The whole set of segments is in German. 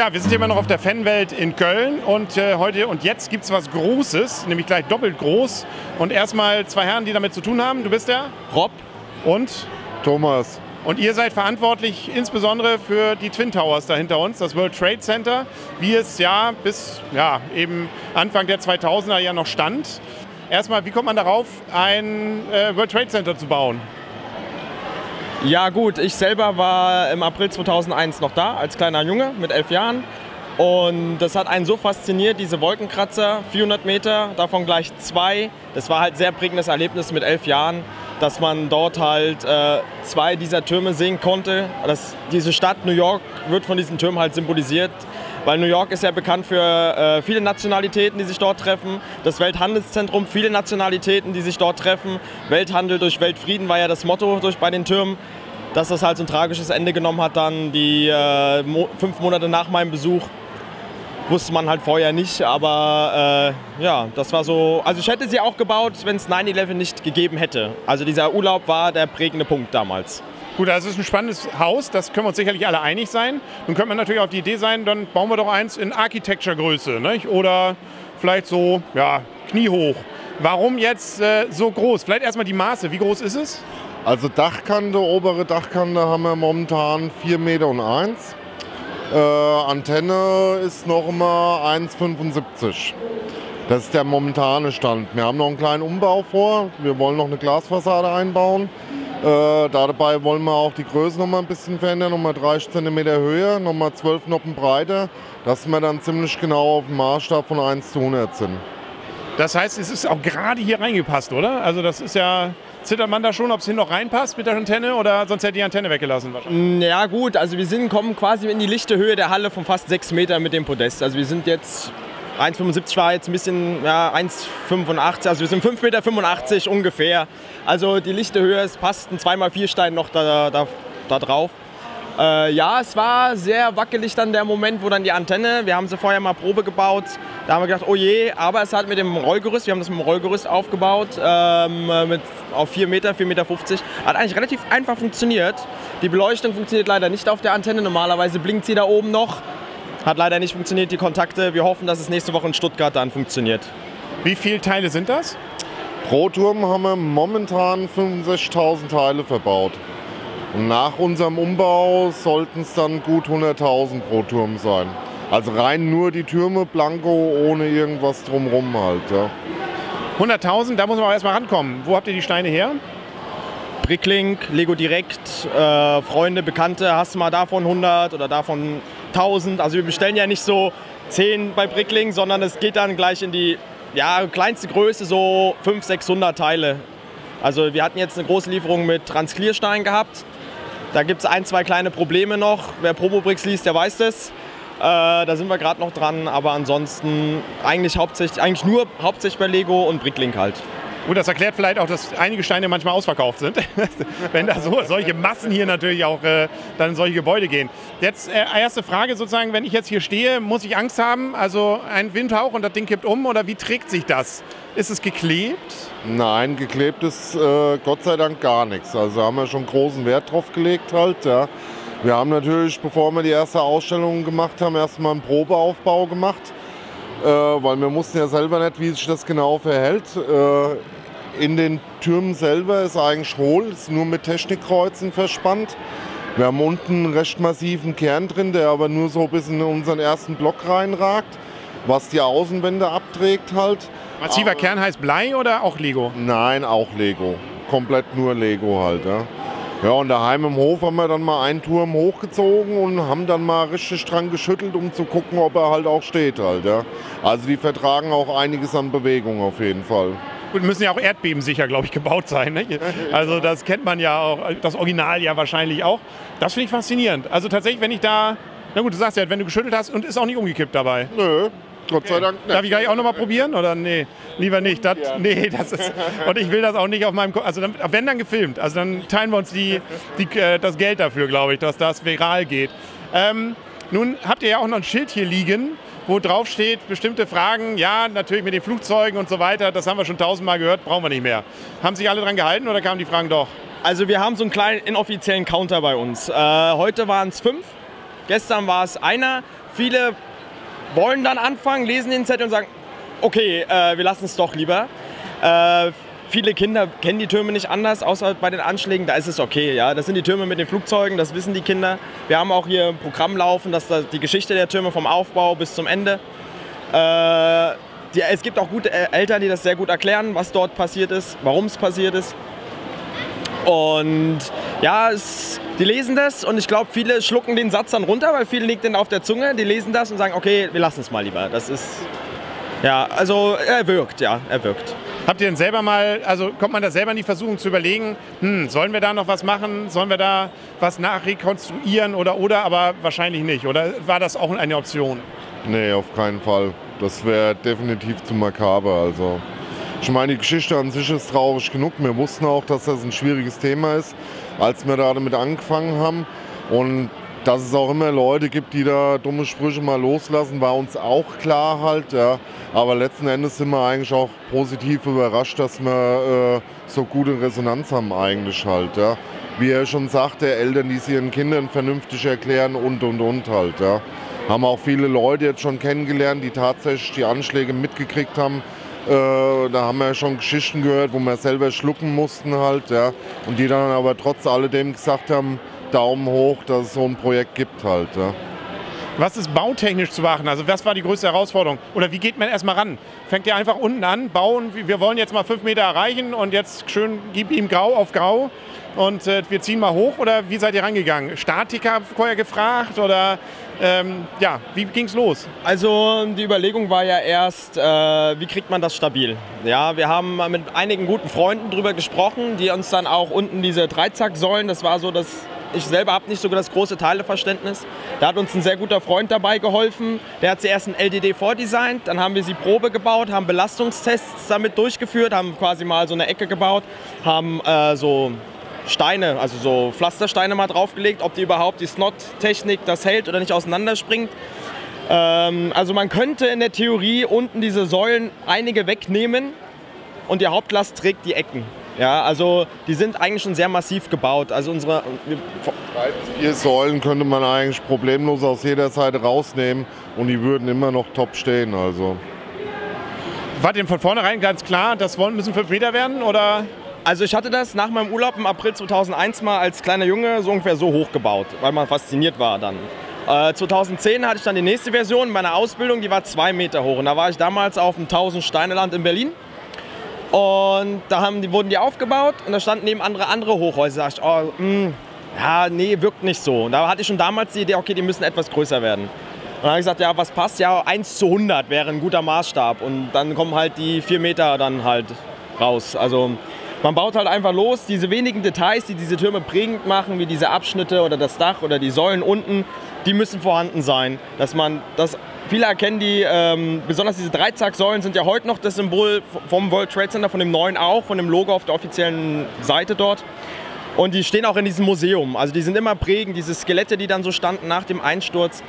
Ja, wir sind hier immer noch auf der Fanwelt in Köln und äh, heute und jetzt gibt es was Großes, nämlich gleich doppelt groß. Und erstmal zwei Herren, die damit zu tun haben. Du bist der? Rob. Und? Thomas. Und ihr seid verantwortlich insbesondere für die Twin Towers da hinter uns, das World Trade Center, wie es ja bis ja, eben Anfang der 2000er ja noch stand. Erstmal, wie kommt man darauf, ein äh, World Trade Center zu bauen? Ja gut, ich selber war im April 2001 noch da, als kleiner Junge mit elf Jahren. Und das hat einen so fasziniert, diese Wolkenkratzer, 400 Meter, davon gleich zwei. Das war halt sehr prägendes Erlebnis mit elf Jahren, dass man dort halt äh, zwei dieser Türme sehen konnte. Das, diese Stadt New York wird von diesen Türmen halt symbolisiert. Weil New York ist ja bekannt für äh, viele Nationalitäten, die sich dort treffen. Das Welthandelszentrum, viele Nationalitäten, die sich dort treffen. Welthandel durch Weltfrieden war ja das Motto durch, bei den Türmen. Dass das halt so ein tragisches Ende genommen hat, dann die äh, mo fünf Monate nach meinem Besuch, wusste man halt vorher nicht. Aber äh, ja, das war so. Also ich hätte sie auch gebaut, wenn es 9-11 nicht gegeben hätte. Also dieser Urlaub war der prägende Punkt damals. Gut, das ist ein spannendes Haus, das können wir uns sicherlich alle einig sein. Nun könnte man natürlich auf die Idee sein, dann bauen wir doch eins in Architecture-Größe oder vielleicht so ja, kniehoch. Warum jetzt äh, so groß? Vielleicht erstmal die Maße. Wie groß ist es? Also Dachkante, obere Dachkante haben wir momentan 4,01 Meter. Und eins. Äh, Antenne ist noch immer 1,75. Das ist der momentane Stand. Wir haben noch einen kleinen Umbau vor. Wir wollen noch eine Glasfassade einbauen. Äh, dabei wollen wir auch die Größe noch mal ein bisschen verändern, noch mal 30 cm höher, noch mal 12 Noppen breiter, dass wir dann ziemlich genau auf dem Maßstab von 1 zu 100 sind. Das heißt, es ist auch gerade hier reingepasst, oder? Also das ist ja, zittert man da schon, ob es hier noch reinpasst mit der Antenne oder sonst hätte die Antenne weggelassen wahrscheinlich? Ja gut, also wir sind, kommen quasi in die lichte Höhe der Halle von fast 6 Metern mit dem Podest. Also wir sind jetzt 1,75 war jetzt ein bisschen, ja, 1,85, also wir sind 5,85 Meter ungefähr. Also die lichte Höhe, es passt ein 2x4 Stein noch da, da, da drauf. Äh, ja, es war sehr wackelig dann der Moment, wo dann die Antenne, wir haben sie vorher mal Probe gebaut, da haben wir gedacht, oh je, aber es hat mit dem Rollgerüst, wir haben das mit dem Rollgerüst aufgebaut, ähm, mit, auf 4 Meter, 4,50 Meter, hat eigentlich relativ einfach funktioniert. Die Beleuchtung funktioniert leider nicht auf der Antenne, normalerweise blinkt sie da oben noch. Hat leider nicht funktioniert, die Kontakte. Wir hoffen, dass es nächste Woche in Stuttgart dann funktioniert. Wie viele Teile sind das? Pro Turm haben wir momentan 65.000 Teile verbaut. Und nach unserem Umbau sollten es dann gut 100.000 pro Turm sein. Also rein nur die Türme blanko, ohne irgendwas drumherum halt. Ja. 100.000, da muss man auch erstmal rankommen. Wo habt ihr die Steine her? Bricklink, Lego Direkt, äh, Freunde, Bekannte, hast du mal davon 100 oder davon 1000. Also wir bestellen ja nicht so 10 bei Brickling, sondern es geht dann gleich in die ja, kleinste Größe, so 500, 600 Teile. Also wir hatten jetzt eine große Lieferung mit Transklierstein gehabt. Da gibt es ein, zwei kleine Probleme noch. Wer Promobricks liest, der weiß das. Äh, da sind wir gerade noch dran, aber ansonsten eigentlich, hauptsächlich, eigentlich nur hauptsächlich bei Lego und Bricklink halt. Und das erklärt vielleicht auch, dass einige Steine manchmal ausverkauft sind, wenn da so, solche Massen hier natürlich auch äh, dann in solche Gebäude gehen. Jetzt äh, erste Frage sozusagen, wenn ich jetzt hier stehe, muss ich Angst haben? Also ein Windhauch und das Ding kippt um oder wie trägt sich das? Ist es geklebt? Nein, geklebt ist äh, Gott sei Dank gar nichts. Also haben wir schon großen Wert drauf gelegt halt. Ja. Wir haben natürlich, bevor wir die erste Ausstellung gemacht haben, erstmal einen Probeaufbau gemacht äh, weil wir mussten ja selber nicht, wie sich das genau verhält. Äh, in den Türmen selber ist eigentlich hohl, ist nur mit Technikkreuzen verspannt. Wir haben unten einen recht massiven Kern drin, der aber nur so bis in unseren ersten Block reinragt, was die Außenwände abträgt halt. Massiver aber, Kern heißt Blei oder auch Lego? Nein, auch Lego. Komplett nur Lego halt. Ja. Ja, und daheim im Hof haben wir dann mal einen Turm hochgezogen und haben dann mal richtig dran geschüttelt, um zu gucken, ob er halt auch steht halt. Ja. Also die vertragen auch einiges an Bewegung auf jeden Fall. Gut, müssen ja auch erdbebensicher, glaube ich, gebaut sein. Ne? Also das kennt man ja auch, das Original ja wahrscheinlich auch. Das finde ich faszinierend. Also tatsächlich, wenn ich da, na gut, du sagst ja, wenn du geschüttelt hast und ist auch nicht umgekippt dabei. Nö, Gott sei Dank. Nicht. Darf ich gleich auch nochmal probieren? Oder nee, lieber nicht. Das, nee, das ist, und ich will das auch nicht auf meinem. Also, dann, wenn dann gefilmt. Also, dann teilen wir uns die, die äh, das Geld dafür, glaube ich, dass das viral geht. Ähm, nun habt ihr ja auch noch ein Schild hier liegen, wo drauf steht, bestimmte Fragen, ja, natürlich mit den Flugzeugen und so weiter, das haben wir schon tausendmal gehört, brauchen wir nicht mehr. Haben sich alle dran gehalten oder kamen die Fragen doch? Also wir haben so einen kleinen inoffiziellen Counter bei uns. Äh, heute waren es fünf, gestern war es einer, viele wollen dann anfangen, lesen den Zettel und sagen, okay, äh, wir lassen es doch lieber. Äh, viele Kinder kennen die Türme nicht anders, außer bei den Anschlägen, da ist es okay. Ja? Das sind die Türme mit den Flugzeugen, das wissen die Kinder. Wir haben auch hier ein Programm laufen, das ist die Geschichte der Türme vom Aufbau bis zum Ende. Äh, die, es gibt auch gute Eltern, die das sehr gut erklären, was dort passiert ist, warum es passiert ist. Und ja, es, die lesen das und ich glaube, viele schlucken den Satz dann runter, weil viele liegt denen auf der Zunge. Die lesen das und sagen, okay, wir lassen es mal lieber. Das ist, ja, also er wirkt, ja, er wirkt. Habt ihr denn selber mal, also kommt man da selber in die Versuchung zu überlegen, hm, sollen wir da noch was machen, sollen wir da was nachrekonstruieren oder oder, aber wahrscheinlich nicht. Oder war das auch eine Option? Nee, auf keinen Fall. Das wäre definitiv zu makaber. Also ich meine, die Geschichte an sich ist traurig genug. Wir wussten auch, dass das ein schwieriges Thema ist, als wir da damit angefangen haben. Und dass es auch immer Leute gibt, die da dumme Sprüche mal loslassen, war uns auch klar halt. Ja. Aber letzten Endes sind wir eigentlich auch positiv überrascht, dass wir äh, so gute Resonanz haben eigentlich halt. Ja. Wie er schon sagte, Eltern, die es ihren Kindern vernünftig erklären und und und halt. Ja. Haben auch viele Leute jetzt schon kennengelernt, die tatsächlich die Anschläge mitgekriegt haben äh, da haben wir schon Geschichten gehört, wo wir selber schlucken mussten halt, ja. Und die dann aber trotz alledem gesagt haben, Daumen hoch, dass es so ein Projekt gibt halt. Ja. Was ist bautechnisch zu machen? Also was war die größte Herausforderung? Oder wie geht man erstmal ran? Fängt ihr einfach unten an, bauen, wir wollen jetzt mal fünf Meter erreichen und jetzt schön gib ihm grau auf grau und äh, wir ziehen mal hoch oder wie seid ihr rangegangen? Statiker vorher gefragt oder ähm, ja, wie ging es los? Also die Überlegung war ja erst, äh, wie kriegt man das stabil? Ja, wir haben mit einigen guten Freunden drüber gesprochen, die uns dann auch unten diese Dreizacksäulen, das war so das ich selber habe nicht so das große Teileverständnis. Da hat uns ein sehr guter Freund dabei geholfen. Der hat zuerst ein LDD vordesignt, dann haben wir sie Probe gebaut, haben Belastungstests damit durchgeführt, haben quasi mal so eine Ecke gebaut, haben äh, so Steine, also so Pflastersteine mal draufgelegt, ob die überhaupt die Snot-Technik das hält oder nicht auseinanderspringt. Ähm, also man könnte in der Theorie unten diese Säulen einige wegnehmen und die Hauptlast trägt die Ecken. Ja, also die sind eigentlich schon sehr massiv gebaut. Also unsere vier Säulen könnte man eigentlich problemlos aus jeder Seite rausnehmen und die würden immer noch top stehen. Also. War dem von vornherein ganz klar, das müssen fünf Meter werden oder? Also ich hatte das nach meinem Urlaub im April 2001 mal als kleiner Junge so ungefähr so hoch gebaut, weil man fasziniert war dann. Äh, 2010 hatte ich dann die nächste Version meiner Ausbildung, die war zwei Meter hoch. Und da war ich damals auf dem 1000 Steineland in Berlin. Und da haben, die, wurden die aufgebaut und da standen neben andere andere Hochhäuser. Da ich, oh, mh, hm, ja, nee, wirkt nicht so. Und da hatte ich schon damals die Idee, okay, die müssen etwas größer werden. Und dann habe ich gesagt, ja, was passt? Ja, 1 zu 100 wäre ein guter Maßstab. Und dann kommen halt die 4 Meter dann halt raus. Also man baut halt einfach los, diese wenigen Details, die diese Türme prägend machen, wie diese Abschnitte oder das Dach oder die Säulen unten, die müssen vorhanden sein. Dass man das Viele erkennen die, ähm, besonders diese Dreizacksäulen sind ja heute noch das Symbol vom World Trade Center, von dem neuen auch, von dem Logo auf der offiziellen Seite dort. Und die stehen auch in diesem Museum. Also die sind immer prägend, diese Skelette, die dann so standen nach dem Einsturz,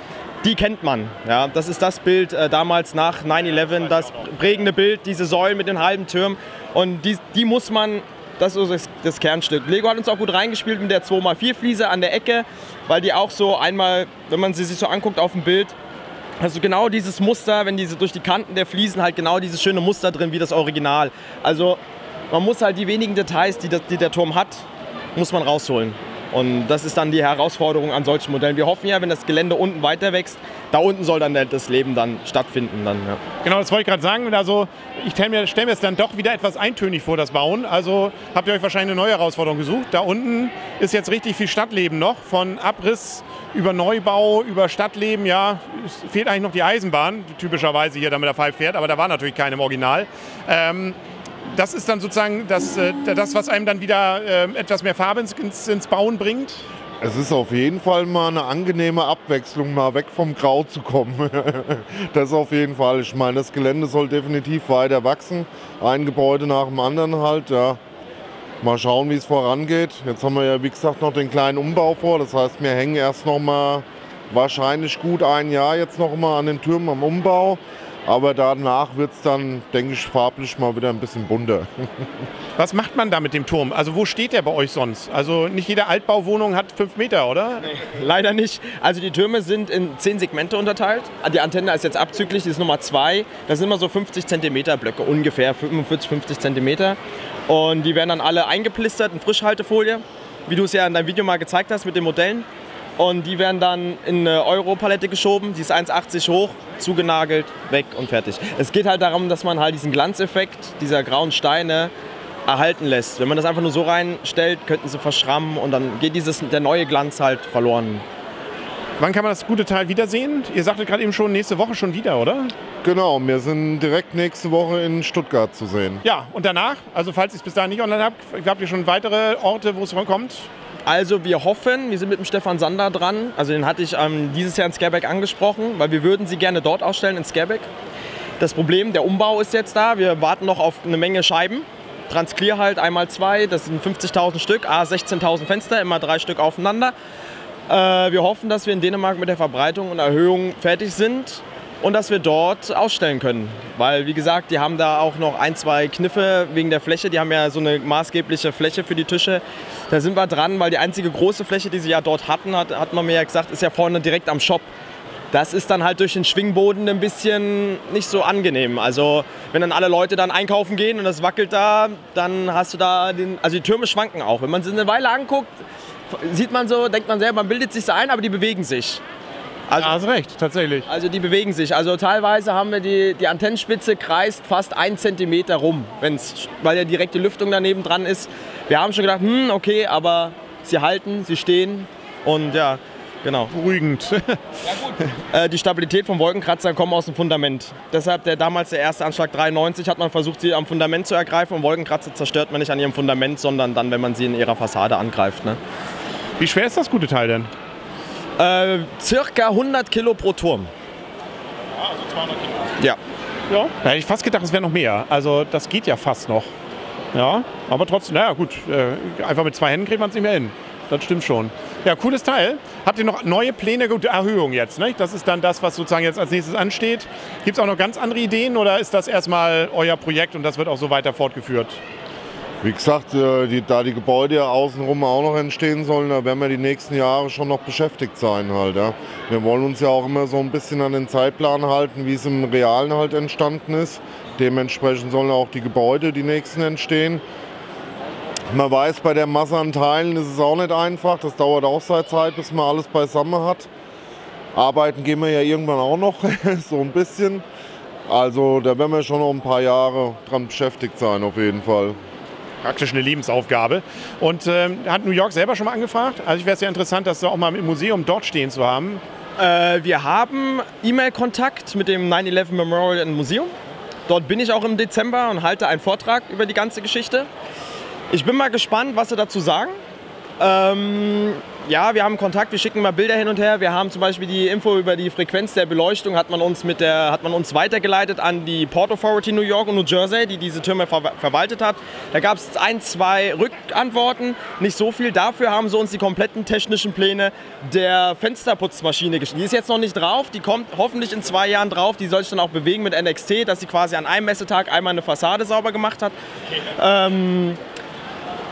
die kennt man. Ja, das ist das Bild äh, damals nach 9-11, das prägende Bild, diese Säulen mit den halben Türmen. Und die, die muss man, das ist das, das Kernstück. Lego hat uns auch gut reingespielt mit der 2x4-Fliese an der Ecke, weil die auch so einmal, wenn man sie sich so anguckt auf dem Bild, also genau dieses Muster, wenn diese durch die Kanten der Fliesen halt genau dieses schöne Muster drin wie das Original. Also man muss halt die wenigen Details, die, das, die der Turm hat, muss man rausholen. Und das ist dann die Herausforderung an solchen Modellen. Wir hoffen ja, wenn das Gelände unten weiter wächst, da unten soll dann das Leben dann stattfinden. Dann, ja. Genau, das wollte ich gerade sagen. Also ich stelle mir, stell mir es dann doch wieder etwas eintönig vor, das Bauen. Also habt ihr euch wahrscheinlich eine neue Herausforderung gesucht. Da unten ist jetzt richtig viel Stadtleben noch, von Abriss über Neubau, über Stadtleben. Ja, es fehlt eigentlich noch die Eisenbahn, die typischerweise hier damit der Fall fährt, aber da war natürlich keine im Original. Ähm, das ist dann sozusagen das, äh, das was einem dann wieder äh, etwas mehr Farbe ins, ins Bauen bringt. Es ist auf jeden Fall mal eine angenehme Abwechslung, mal weg vom Grau zu kommen. das auf jeden Fall. Ich meine, das Gelände soll definitiv weiter wachsen. Ein Gebäude nach dem anderen halt. Ja. Mal schauen, wie es vorangeht. Jetzt haben wir ja, wie gesagt, noch den kleinen Umbau vor. Das heißt, wir hängen erst noch mal wahrscheinlich gut ein Jahr jetzt noch mal an den Türmen am Umbau. Aber danach wird es dann, denke ich, farblich mal wieder ein bisschen bunter. Was macht man da mit dem Turm? Also wo steht der bei euch sonst? Also nicht jede Altbauwohnung hat fünf Meter, oder? Nee, leider nicht. Also die Türme sind in zehn Segmente unterteilt. Die Antenne ist jetzt abzüglich, die ist Nummer zwei. Das sind immer so 50 Zentimeter Blöcke, ungefähr 45, 50 Zentimeter. Und die werden dann alle eingeplistert in Frischhaltefolie, wie du es ja in deinem Video mal gezeigt hast mit den Modellen. Und die werden dann in eine Europalette geschoben, die ist 1,80 hoch, zugenagelt, weg und fertig. Es geht halt darum, dass man halt diesen Glanzeffekt dieser grauen Steine erhalten lässt. Wenn man das einfach nur so reinstellt, könnten sie verschrammen und dann geht dieses, der neue Glanz halt verloren. Wann kann man das gute Teil wiedersehen? Ihr sagtet gerade eben schon, nächste Woche schon wieder, oder? Genau, wir sind direkt nächste Woche in Stuttgart zu sehen. Ja, und danach, also falls ihr es bis dahin nicht online habt, habt ihr schon weitere Orte, wo es kommt? Also wir hoffen, wir sind mit dem Stefan Sander dran, also den hatte ich ähm, dieses Jahr in Scareback angesprochen, weil wir würden sie gerne dort ausstellen in Scareback. Das Problem, der Umbau ist jetzt da, wir warten noch auf eine Menge Scheiben. Transclear halt einmal zwei, das sind 50.000 Stück, a 16.000 Fenster, immer drei Stück aufeinander. Äh, wir hoffen, dass wir in Dänemark mit der Verbreitung und Erhöhung fertig sind und dass wir dort ausstellen können. Weil, wie gesagt, die haben da auch noch ein, zwei Kniffe wegen der Fläche. Die haben ja so eine maßgebliche Fläche für die Tische. Da sind wir dran, weil die einzige große Fläche, die sie ja dort hatten, hat, hat man mir ja gesagt, ist ja vorne direkt am Shop. Das ist dann halt durch den Schwingboden ein bisschen nicht so angenehm. Also wenn dann alle Leute dann einkaufen gehen und das wackelt da, dann hast du da den, also die Türme schwanken auch. Wenn man sie eine Weile anguckt, sieht man so, denkt man selber, man bildet sich so ein, aber die bewegen sich. Also, ja, hast recht, tatsächlich. Also die bewegen sich. Also teilweise haben wir die, die Antennenspitze kreist fast ein Zentimeter rum, wenn's, weil ja direkte Lüftung daneben dran ist. Wir haben schon gedacht, hm, okay, aber sie halten, sie stehen und ja, genau. Beruhigend. Ja, äh, die Stabilität vom Wolkenkratzer kommt aus dem Fundament. Deshalb der damals der erste Anschlag 93 hat man versucht, sie am Fundament zu ergreifen und Wolkenkratzer zerstört man nicht an ihrem Fundament, sondern dann, wenn man sie in ihrer Fassade angreift. Ne? Wie schwer ist das gute Teil denn? Äh, circa 100 Kilo pro Turm. Ja, also 200 Kilo. Ja. Ja, da hätte ich fast gedacht, es wäre noch mehr. Also das geht ja fast noch. Ja, aber trotzdem, naja gut, äh, einfach mit zwei Händen kriegt man es nicht mehr hin. Das stimmt schon. Ja, cooles Teil. Habt ihr noch neue Pläne, gute Erhöhung jetzt? Ne? Das ist dann das, was sozusagen jetzt als nächstes ansteht. Gibt es auch noch ganz andere Ideen oder ist das erstmal euer Projekt und das wird auch so weiter fortgeführt? Wie gesagt, äh, die, da die Gebäude ja außenrum auch noch entstehen sollen, da werden wir die nächsten Jahre schon noch beschäftigt sein halt. Ja. Wir wollen uns ja auch immer so ein bisschen an den Zeitplan halten, wie es im Realen halt entstanden ist. Dementsprechend sollen auch die Gebäude die nächsten entstehen. Man weiß, bei der Masse an Teilen ist es auch nicht einfach. Das dauert auch seit Zeit, bis man alles beisammen hat. Arbeiten gehen wir ja irgendwann auch noch, so ein bisschen. Also da werden wir schon noch ein paar Jahre dran beschäftigt sein, auf jeden Fall praktisch eine Lebensaufgabe. Und ähm, hat New York selber schon mal angefragt? Also ich wäre sehr interessant, das auch mal im Museum dort stehen zu haben. Äh, wir haben E-Mail-Kontakt mit dem 9-11 Memorial Museum. Dort bin ich auch im Dezember und halte einen Vortrag über die ganze Geschichte. Ich bin mal gespannt, was sie dazu sagen. Ähm, ja, wir haben Kontakt, wir schicken mal Bilder hin und her. Wir haben zum Beispiel die Info über die Frequenz der Beleuchtung, hat man uns, mit der, hat man uns weitergeleitet an die Port Authority New York und New Jersey, die diese Türme ver verwaltet hat. Da gab es ein, zwei Rückantworten, nicht so viel. Dafür haben sie uns die kompletten technischen Pläne der Fensterputzmaschine geschickt. Die ist jetzt noch nicht drauf, die kommt hoffentlich in zwei Jahren drauf. Die soll sich dann auch bewegen mit NXT, dass sie quasi an einem Messetag einmal eine Fassade sauber gemacht hat. Ähm,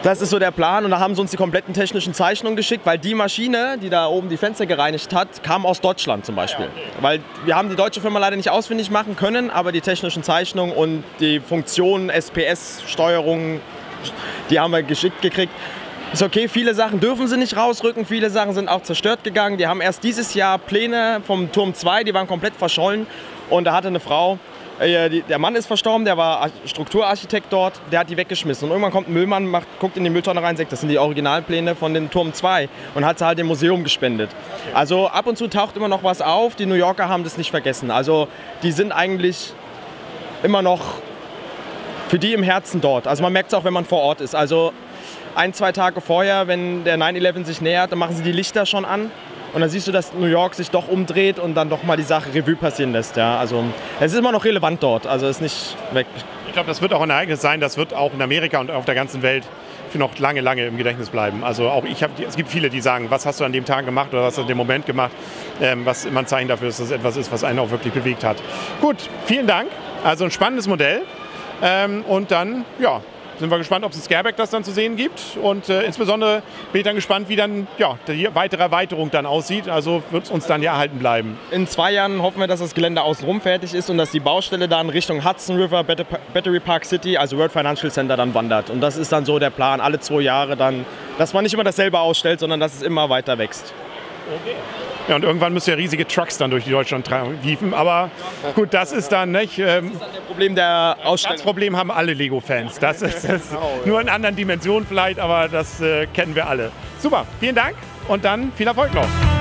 das ist so der Plan und da haben sie uns die kompletten technischen Zeichnungen geschickt, weil die Maschine, die da oben die Fenster gereinigt hat, kam aus Deutschland zum Beispiel. Weil wir haben die deutsche Firma leider nicht ausfindig machen können, aber die technischen Zeichnungen und die Funktionen, SPS-Steuerung, die haben wir geschickt gekriegt. Ist okay, viele Sachen dürfen sie nicht rausrücken, viele Sachen sind auch zerstört gegangen. Die haben erst dieses Jahr Pläne vom Turm 2, die waren komplett verschollen und da hatte eine Frau der Mann ist verstorben, der war Strukturarchitekt dort, der hat die weggeschmissen. Und irgendwann kommt ein Müllmann, macht, guckt in die Mülltonne rein sagt, das sind die Originalpläne von dem Turm 2 und hat sie halt dem Museum gespendet. Also ab und zu taucht immer noch was auf, die New Yorker haben das nicht vergessen. Also die sind eigentlich immer noch für die im Herzen dort. Also man merkt es auch, wenn man vor Ort ist. Also ein, zwei Tage vorher, wenn der 9-11 sich nähert, dann machen sie die Lichter schon an und dann siehst du, dass New York sich doch umdreht und dann doch mal die Sache Revue passieren lässt. Ja. Also es ist immer noch relevant dort, also ist nicht weg. Ich glaube, das wird auch ein Ereignis sein, das wird auch in Amerika und auf der ganzen Welt noch lange, lange im Gedächtnis bleiben. Also auch ich habe, es gibt viele, die sagen, was hast du an dem Tag gemacht oder was hast du an dem Moment gemacht, ähm, was immer ein Zeichen dafür ist, dass es etwas ist, was einen auch wirklich bewegt hat. Gut, vielen Dank. Also ein spannendes Modell. Ähm, und dann, ja, sind wir gespannt, ob es in Scareback das dann zu sehen gibt. Und äh, insbesondere bin ich dann gespannt, wie dann ja, die weitere Erweiterung dann aussieht. Also wird es uns dann ja erhalten bleiben. In zwei Jahren hoffen wir, dass das Gelände außenrum fertig ist und dass die Baustelle dann Richtung Hudson River, Battery Park City, also World Financial Center dann wandert. Und das ist dann so der Plan, alle zwei Jahre dann, dass man nicht immer dasselbe ausstellt, sondern dass es immer weiter wächst. Okay. Ja, und irgendwann müssen ja riesige Trucks dann durch Deutschland wiefen. Aber gut, das ist dann nicht. Ähm, das ist dann der Problem der Ausstellung. Das Problem haben alle Lego-Fans. Das ist, das nur in anderen Dimensionen vielleicht, aber das äh, kennen wir alle. Super, vielen Dank und dann viel Erfolg noch.